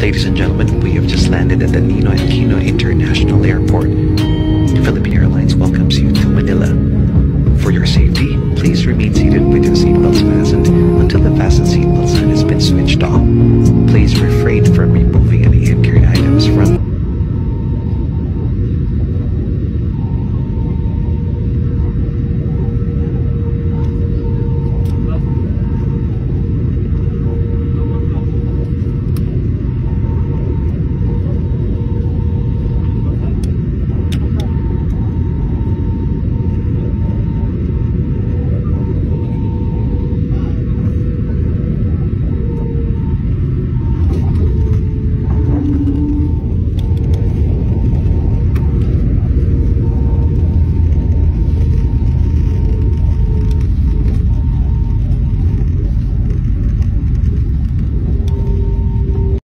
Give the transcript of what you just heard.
Ladies and gentlemen, we have just landed at the Ninoy Aquino International Airport. Philippine Airlines welcomes you to Manila. For your safety, please remain seated with your seatbelts fastened until the fasten seatbelt sign has been switched off.